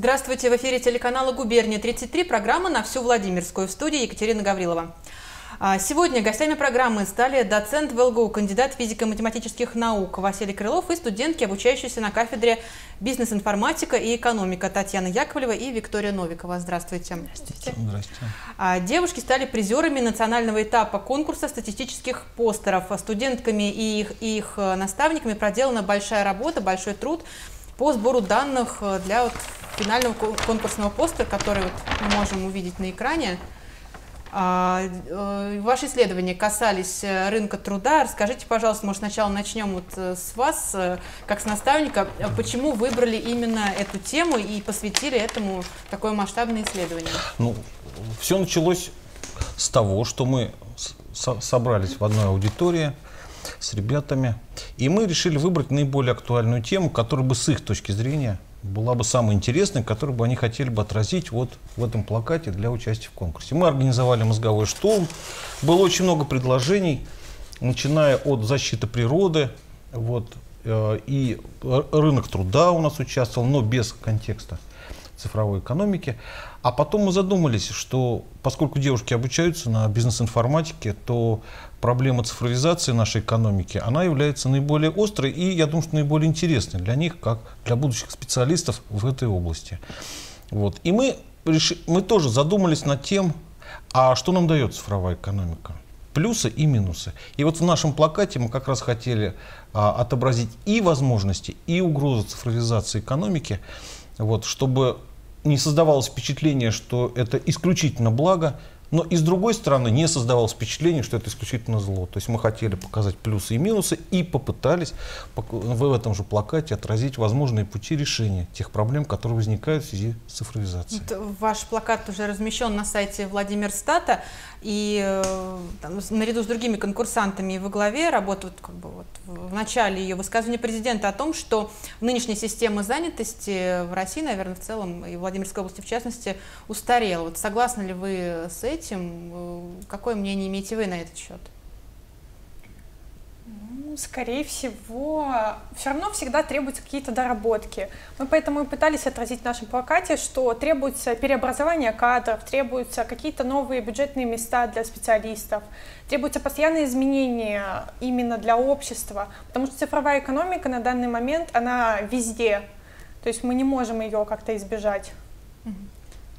Здравствуйте, в эфире телеканала «Губерния 33», программа «На всю Владимирскую» в студии Екатерина Гаврилова. А, сегодня гостями программы стали доцент ВЛГУ, кандидат физико-математических наук Василий Крылов и студентки, обучающиеся на кафедре бизнес-информатика и экономика Татьяна Яковлева и Виктория Новикова. Здравствуйте. Здравствуйте. Здравствуйте. А, девушки стали призерами национального этапа конкурса статистических постеров. Студентками и их, и их наставниками проделана большая работа, большой труд по сбору данных для вот финального конкурсного постера, который вот мы можем увидеть на экране. А, э, ваши исследования касались э, рынка труда. Расскажите, пожалуйста, может, сначала начнем вот э, с вас, как с наставника. Почему выбрали именно эту тему и посвятили этому такое масштабное исследование? Ну, все началось с того, что мы собрались в одной аудитории с ребятами, и мы решили выбрать наиболее актуальную тему, которая бы с их точки зрения – была бы самая интересная, которую бы они хотели бы отразить вот в этом плакате для участия в конкурсе. Мы организовали мозговой штурм, было очень много предложений, начиная от защиты природы, вот, э, и рынок труда у нас участвовал, но без контекста цифровой экономики. А потом мы задумались, что поскольку девушки обучаются на бизнес-информатике, то проблема цифровизации нашей экономики, она является наиболее острой и, я думаю, что наиболее интересной для них, как для будущих специалистов в этой области. Вот. И мы, реши, мы тоже задумались над тем, а что нам дает цифровая экономика? Плюсы и минусы. И вот в нашем плакате мы как раз хотели а, отобразить и возможности, и угрозы цифровизации экономики, вот, чтобы не создавалось впечатление, что это исключительно благо, но и с другой стороны не создавалось впечатление, что это исключительно зло. То есть мы хотели показать плюсы и минусы и попытались в этом же плакате отразить возможные пути решения тех проблем, которые возникают в связи с цифровизацией. Ваш плакат уже размещен на сайте Владимир Стата. И э, там, наряду с другими конкурсантами во главе работают как бы, вот, в начале ее высказывания президента о том, что нынешняя система занятости в России, наверное, в целом, и в Владимирской области в частности, устарела. Вот согласны ли вы с этим? Э, какое мнение имеете вы на этот счет? Ну, скорее всего, все равно всегда требуются какие-то доработки. Мы поэтому и пытались отразить в нашем плакате, что требуется переобразование кадров, требуются какие-то новые бюджетные места для специалистов, требуются постоянные изменения именно для общества, потому что цифровая экономика на данный момент, она везде, то есть мы не можем ее как-то избежать.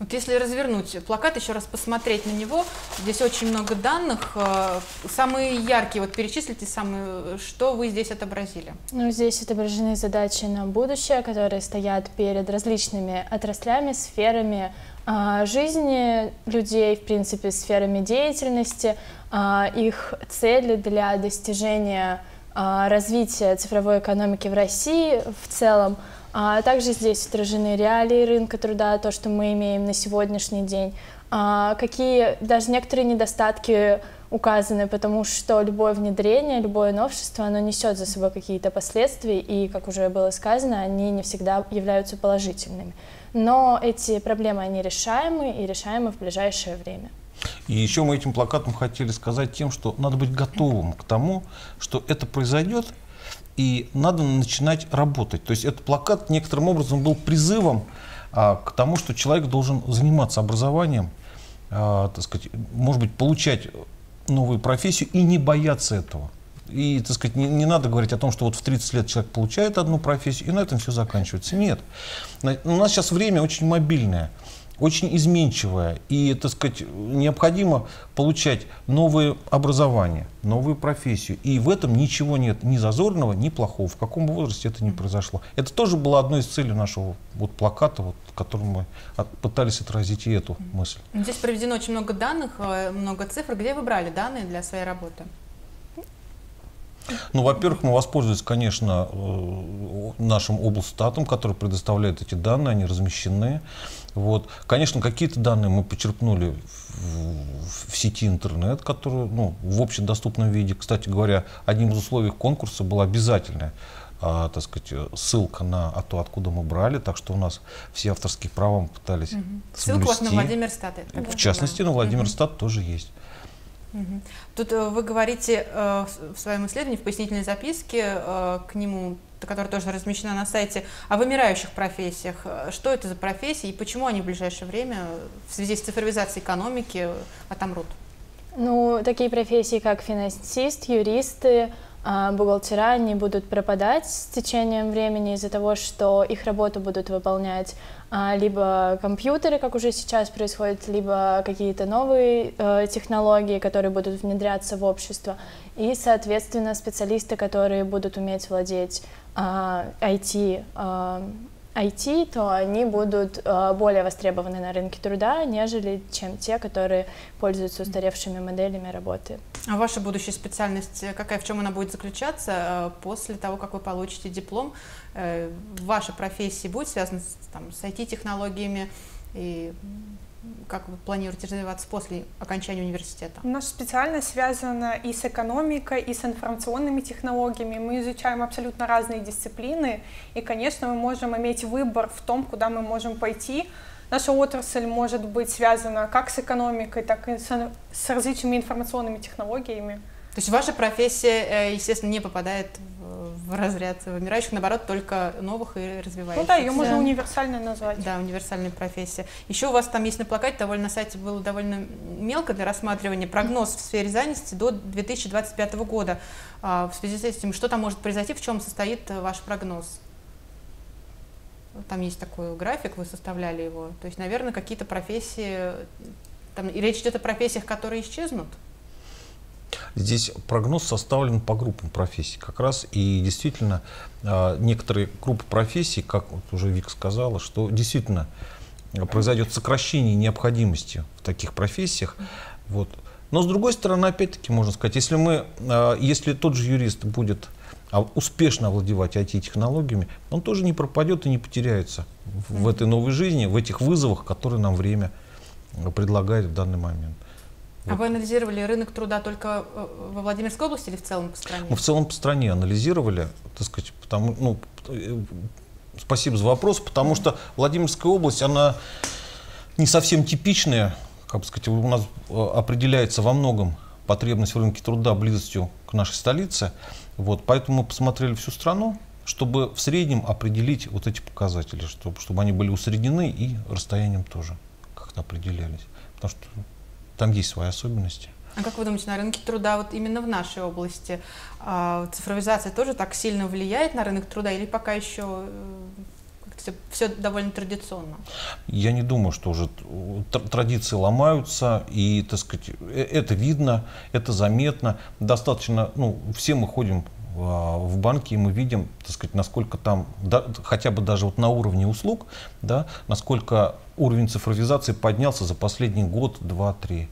Вот если развернуть плакат, еще раз посмотреть на него, здесь очень много данных. Э, самые яркие, вот перечислите самые, что вы здесь отобразили? Ну, здесь отображены задачи на будущее, которые стоят перед различными отраслями, сферами а, жизни людей, в принципе, сферами деятельности, а, их цели для достижения а, развития цифровой экономики в России в целом – а также здесь отражены реалии рынка труда, то, что мы имеем на сегодняшний день, а какие даже некоторые недостатки указаны, потому что любое внедрение, любое новшество, оно несет за собой какие-то последствия, и, как уже было сказано, они не всегда являются положительными. Но эти проблемы, они решаемы и решаемы в ближайшее время. И еще мы этим плакатом хотели сказать тем, что надо быть готовым к тому, что это произойдет, и надо начинать работать. То есть этот плакат некоторым образом был призывом а, к тому, что человек должен заниматься образованием, а, так сказать, может быть, получать новую профессию и не бояться этого. И, так сказать, не, не надо говорить о том, что вот в 30 лет человек получает одну профессию, и на этом все заканчивается. Нет. У нас сейчас время очень мобильное очень изменчивая, и, так сказать, необходимо получать новое образование, новую профессию. И в этом ничего нет ни зазорного, ни плохого. В каком возрасте это не произошло. Это тоже было одной из целей нашего вот плаката, вот, которым мы от, пытались отразить и эту мысль. Здесь проведено очень много данных, э, много цифр. Где вы брали данные для своей работы? Ну, во-первых, мы воспользовались, конечно, э, нашим облстатом, который предоставляет эти данные, они размещены. Вот. Конечно, какие-то данные мы почерпнули в, в сети интернет, которые ну, в общедоступном виде. Кстати говоря, одним из условий конкурса была обязательная а, так сказать, ссылка на а то, откуда мы брали, так что у нас все авторские права мы пытались угу. Ссылка у вас на Владимир Стат. В частности, на Владимир угу. Стат тоже есть. Тут э, вы говорите э, в своем исследовании, в пояснительной записке, э, к нему которая тоже размещена на сайте, о вымирающих профессиях. Что это за профессии и почему они в ближайшее время в связи с цифровизацией экономики отомрут? Ну, такие профессии, как финансист, юристы, бухгалтера, они будут пропадать с течением времени из-за того, что их работу будут выполнять а, либо компьютеры, как уже сейчас происходит, либо какие-то новые э, технологии, которые будут внедряться в общество, и, соответственно, специалисты, которые будут уметь владеть IT а, IT, то они будут э, более востребованы на рынке труда, нежели чем те, которые пользуются устаревшими моделями работы. А ваша будущая специальность, э, какая, в чем она будет заключаться э, после того, как вы получите диплом? Ваша профессия будет связана с, там, с IT-технологиями и как вы планируете развиваться после окончания университета? Наша специальность связана и с экономикой, и с информационными технологиями. Мы изучаем абсолютно разные дисциплины, и, конечно, мы можем иметь выбор в том, куда мы можем пойти. Наша отрасль может быть связана как с экономикой, так и с различными информационными технологиями. То есть ваша профессия, э, естественно, не попадает в разряд вымирающих, наоборот, только новых и развивающихся. Ну да, ее можно универсальной назвать. Да, универсальная профессия. Еще у вас там есть на плакате, довольно на сайте было довольно мелко для рассматривания, прогноз в сфере занятости до 2025 года. А, в связи с этим, что там может произойти, в чем состоит ваш прогноз? Там есть такой график, вы составляли его. То есть, наверное, какие-то профессии, там, и речь идет о профессиях, которые исчезнут? Здесь прогноз составлен по группам профессий как раз. И действительно, а, некоторые группы профессий, как вот уже Вика сказала, что действительно произойдет сокращение необходимости в таких профессиях. Вот. Но с другой стороны, опять-таки, можно сказать, если, мы, а, если тот же юрист будет а, успешно овладевать IT-технологиями, он тоже не пропадет и не потеряется в этой новой жизни, в этих вызовах, которые нам время предлагает в данный момент. А вы анализировали рынок труда только э, во Владимирской области или в целом по стране? Мы в целом по стране анализировали, так сказать, потому, ну, э, спасибо за вопрос, потому что Владимирская область, она не совсем типичная, как бы сказать, у нас э, определяется во многом потребность в рынке труда близостью к нашей столице. Вот, поэтому мы посмотрели всю страну, чтобы в среднем определить вот эти показатели, чтобы, чтобы они были усреднены и расстоянием тоже как-то определялись. Потому что там есть свои особенности. А как вы думаете, на рынке труда вот именно в нашей области а, цифровизация тоже так сильно влияет на рынок труда или пока еще все, э, все довольно традиционно? Я не думаю, что уже традиции ломаются, и, так сказать, э, это видно, это заметно. Достаточно, ну, все мы ходим в банке, и мы видим, так сказать, насколько там, да, хотя бы даже вот на уровне услуг, да, насколько уровень цифровизации поднялся за последний год, два, три.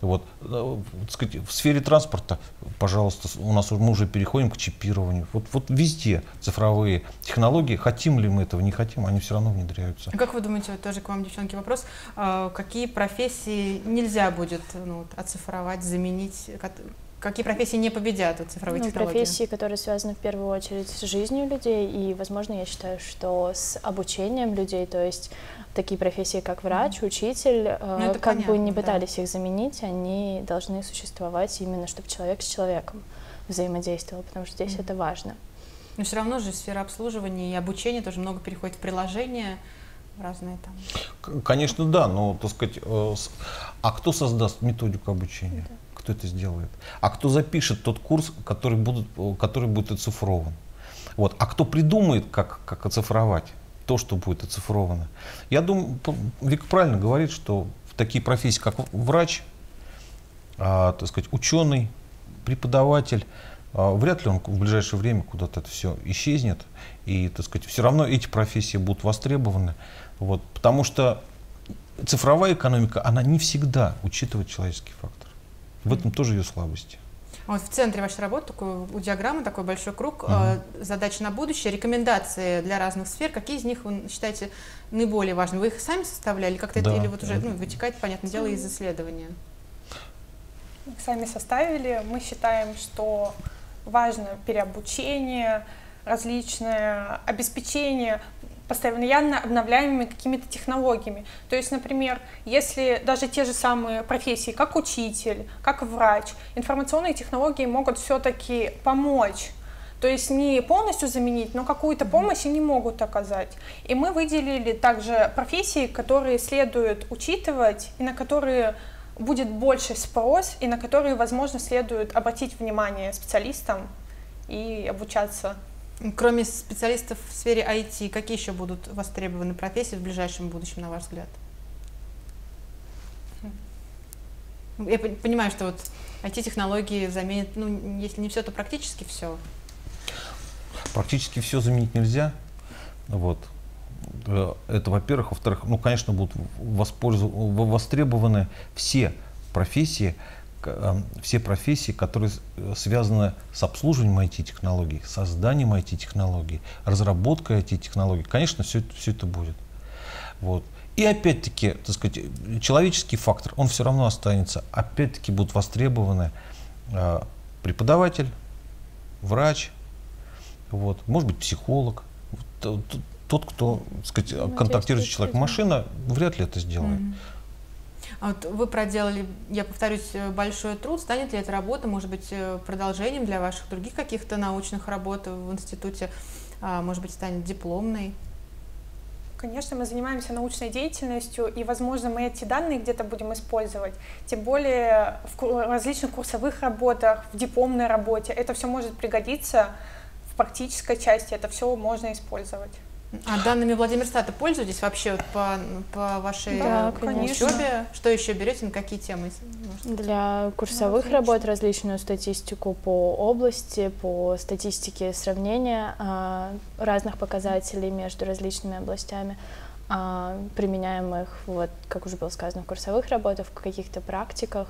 Вот, э, так сказать, в сфере транспорта, пожалуйста, у нас мы уже переходим к чипированию. Вот, вот везде цифровые технологии, хотим ли мы этого, не хотим, они все равно внедряются. А как вы думаете, тоже к вам, девчонки, вопрос, а, какие профессии нельзя будет ну, оцифровать, заменить, какие профессии не победят от цифровой ну, технологии? Профессии, которые связаны в первую очередь с жизнью людей, и, возможно, я считаю, что с обучением людей, то есть такие профессии, как врач, учитель, э, ну, как понятно, бы не пытались да. их заменить, они должны существовать именно, чтобы человек с человеком взаимодействовал, потому что здесь mm. это важно. Но все равно же сфера обслуживания и обучения тоже много переходит в приложения разные там. Конечно, да, но, так сказать, э, а кто создаст методику обучения? Да. Кто это сделает? А кто запишет тот курс, который, будут, который будет оцифрован? Вот. А кто придумает, как, как оцифровать? то, что будет оцифровано. Я думаю, Вика правильно говорит, что в такие профессии, как врач, а, так сказать, ученый, преподаватель, а, вряд ли он в ближайшее время куда-то это все исчезнет. И, так сказать, все равно эти профессии будут востребованы. Вот, потому что цифровая экономика, она не всегда учитывает человеческий фактор. В этом тоже ее слабости. Вот в центре вашей работы такой, у диаграммы такой большой круг, угу. э, задачи на будущее, рекомендации для разных сфер. Какие из них вы считаете наиболее важными? Вы их сами составляли, как-то да. это, или вот уже ну, вытекает, понятное дело, из исследования? Сами составили. Мы считаем, что важно переобучение, различное обеспечение постоянно обновляемыми какими-то технологиями. То есть, например, если даже те же самые профессии, как учитель, как врач, информационные технологии могут все-таки помочь То есть не полностью заменить, но какую-то помощь они могут оказать. И мы выделили также профессии, которые следует учитывать и на которые будет больше спрос, и на которые, возможно, следует обратить внимание специалистам и обучаться. Кроме специалистов в сфере IT, какие еще будут востребованы профессии в ближайшем будущем, на ваш взгляд? Я понимаю, что вот IT-технологии заменят, ну, если не все, то практически все. Практически все заменить нельзя. Вот. Э, это, во-первых. Во-вторых, ну, конечно, будут востребованы все профессии, все профессии, которые связаны с обслуживанием IT-технологий, созданием IT-технологий, разработкой IT-технологий. Конечно, все, все это будет. Вот. И опять-таки, так сказать, человеческий фактор, он все равно останется. Опять-таки будут востребованы э, преподаватель, врач, вот, может быть, психолог, тот, тот кто так сказать, ну, контактирует с человеком. Машина вряд ли это сделает. Mm-hmm. А вот вы проделали, я повторюсь, большой труд. Станет ли эта работа, может быть, э, продолжением для ваших других каких-то научных работ в институте? А, может быть, станет дипломной? Конечно, мы занимаемся научной деятельностью, и, возможно, мы эти данные где-то будем использовать. Тем более в различных курсовых работах, в дипломной работе. Это все может пригодиться в практической части, это все можно использовать. А данными Владимирстата пользуетесь вообще по, по вашей да, учебе? Что еще берете, на какие темы? Для курсовых ну, работ различную статистику по области, по статистике сравнения а, разных показателей между различными областями, а, применяемых, вот, как уже было сказано, в курсовых работах, в каких-то практиках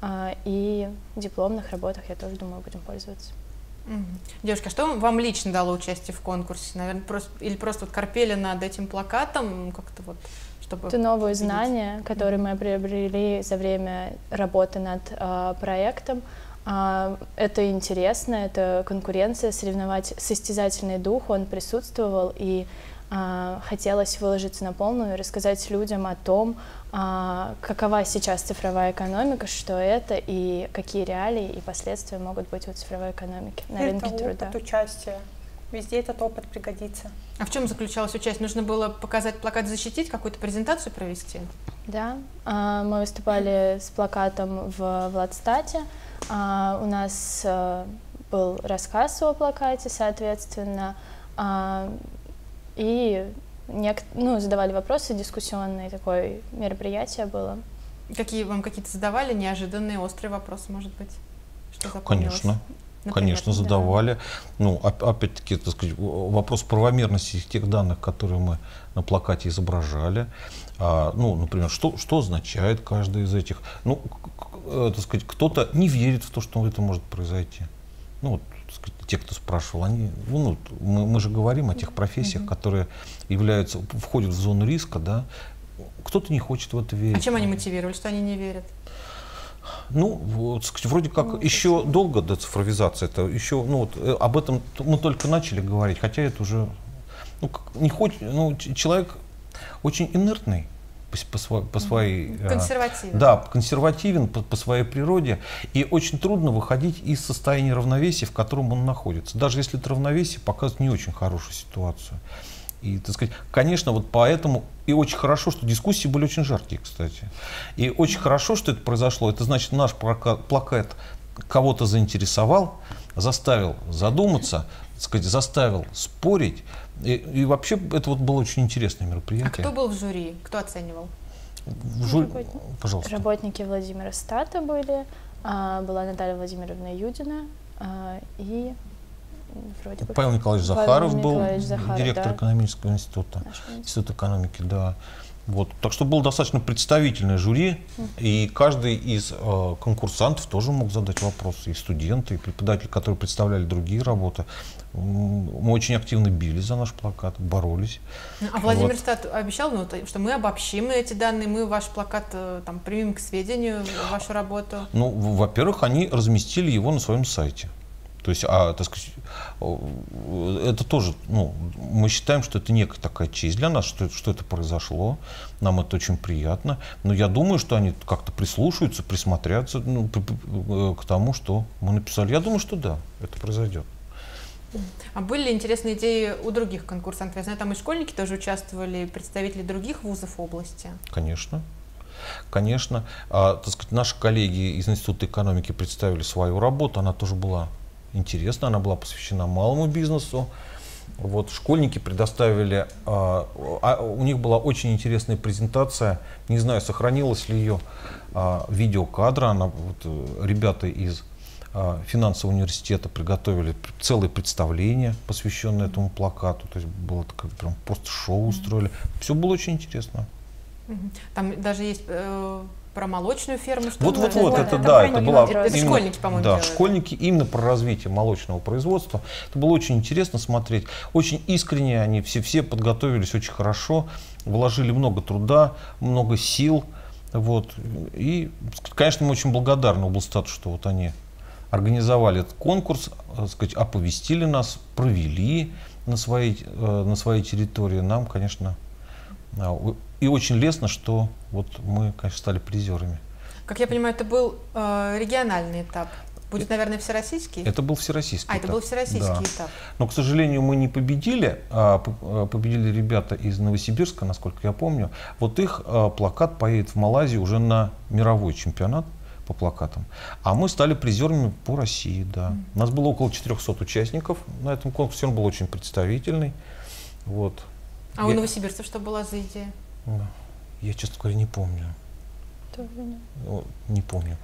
а, и дипломных работах, я тоже думаю, будем пользоваться. Девушка, что вам лично дало участие в конкурсе? Наверное, просто или просто вот корпели над этим плакатом, как-то вот чтобы это новые видеть. знания, которые мы приобрели за время работы над э, проектом. Э, это интересно, это конкуренция, соревновать, состязательный дух, он присутствовал, и хотелось выложиться на полную и рассказать людям о том, э, какова сейчас цифровая экономика, что это и какие реалии и последствия могут быть у цифровой экономики на это рынке опыт труда. участия. Везде этот опыт пригодится. А в чем заключалась участие? Нужно было показать плакат, защитить, какую-то презентацию провести? Да, а, мы выступали с плакатом в Владстате. А, у нас э, был рассказ о плакате, соответственно, а, и ну, задавали вопросы, дискуссионные такое мероприятие было. Какие вам какие-то задавали неожиданные, острые вопросы, может быть? Что Конечно. Например, Конечно, задавали. Да. Ну, опять-таки, так сказать, вопрос правомерности тех данных, которые мы на плакате изображали. А, ну, например, что, что означает каждый из этих. Ну, э, так сказать, кто-то не верит в то, что это может произойти. Ну, вот, те, кто спрашивал, они, ну, мы, мы же говорим о тех профессиях, mm-hmm. которые являются, входят в зону риска, да. Кто-то не хочет в это верить. А чем они мотивировали, что они не верят? Ну, вот, вроде как ну, еще это... долго до цифровизации. Это еще, ну, вот, э, об этом мы только начали говорить, хотя это уже ну, не хоть, ну, человек очень инертный по, по, по своей... Э, консервативен. Да, консервативен по, по своей природе. И очень трудно выходить из состояния равновесия, в котором он находится. Даже если это равновесие показывает не очень хорошую ситуацию. И, так сказать, конечно, вот поэтому и очень хорошо, что дискуссии были очень жаркие, кстати. И очень хорошо, что это произошло. Это значит, наш плакат кого-то заинтересовал, заставил задуматься, сказать, заставил спорить. И, и вообще это вот было очень интересное мероприятие. А кто был в жюри? Кто оценивал? В жюри, Работник. пожалуйста. Работники Владимира Стата были, а, была Наталья Владимировна Юдина а, и вроде бы. Павел Николаевич Захаров Павел был, Николаевич Захаров, директор да? экономического института, института экономики, да. Вот. Так что было достаточно представительное жюри, и каждый из э, конкурсантов тоже мог задать вопросы, и студенты, и преподаватели, которые представляли другие работы. Мы очень активно били за наш плакат, боролись. Ну, а Владимир вот. Стат обещал, ну, что мы обобщим эти данные, мы ваш плакат э, там, примем к сведению, вашу работу? Ну, во-первых, они разместили его на своем сайте. То есть, а, так сказать, это тоже, ну, мы считаем, что это некая такая честь для нас, что, что это произошло, нам это очень приятно, но я думаю, что они как-то прислушаются, присмотрятся ну, к тому, что мы написали. Я думаю, что да, это произойдет. А были ли интересные идеи у других конкурсантов? Я знаю, там и школьники тоже участвовали, представители других вузов области. Конечно. Конечно. А, так сказать, наши коллеги из Института экономики представили свою работу. Она тоже была интересна. Она была посвящена малому бизнесу. Вот школьники предоставили, а, а, у них была очень интересная презентация, не знаю, сохранилась ли ее а, видеокадра, она, вот, э, ребята из а, финансового университета приготовили целое представление, посвященное этому плакату, то есть было такое прям просто шоу устроили, все было очень интересно. Там даже есть э, про молочную ферму. Что вот, вот, вот, вот, это да, это была это именно, школьники, по-моему, да, делали. школьники именно про развитие молочного производства. Это было очень интересно смотреть, очень искренне они все все подготовились очень хорошо, вложили много труда, много сил, вот и, конечно, мы очень благодарны облстату, что вот они организовали этот конкурс, так сказать, оповестили нас, провели на своей э, на своей территории. Нам, конечно, а, и очень лестно, что вот мы, конечно, стали призерами. Как я понимаю, это был э, региональный этап. Будет, наверное, всероссийский? Это был всероссийский А, этап. это был всероссийский да. этап. Но, к сожалению, мы не победили. А а, победили ребята из Новосибирска, насколько я помню. Вот их а, плакат поедет в Малайзию уже на мировой чемпионат по плакатам. А мы стали призерами по России, да. Mm. У нас было около 400 участников на этом конкурсе. Он был очень представительный. Вот. А я... у новосибирцев что была за идея? Я, честно говоря, не помню. Тоже не. Ну, не помню.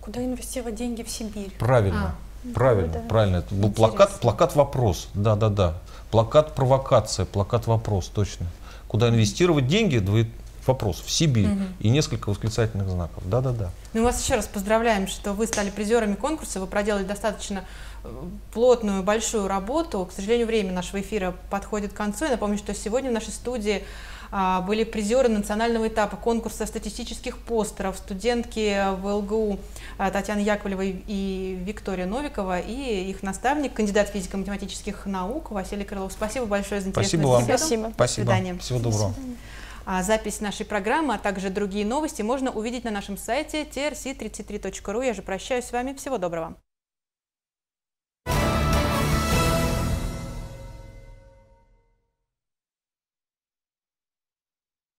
Куда инвестировать деньги в Сибирь? Правильно. А. Правильно, да. правильно. Это был Интересно. плакат, плакат вопрос. Да, да, да. Плакат провокация, плакат вопрос, точно. Куда инвестировать деньги? Двоет вопрос в Сибирь угу. и несколько восклицательных знаков. Да, да, да. Ну, мы вас еще раз поздравляем, что вы стали призерами конкурса. Вы проделали достаточно э, плотную, большую работу. К сожалению, время нашего эфира подходит к концу. Я напомню, что сегодня в нашей студии были призеры национального этапа конкурса статистических постеров, студентки в ЛГУ а, Татьяна Яковлева и Виктория Новикова и их наставник, кандидат физико-математических наук Василий Крылов. Спасибо большое за интересную Спасибо вам. беседу. Спасибо. Спасибо. До свидания. Всего доброго. А запись нашей программы, а также другие новости можно увидеть на нашем сайте trc33.ru. Я же прощаюсь с вами. Всего доброго.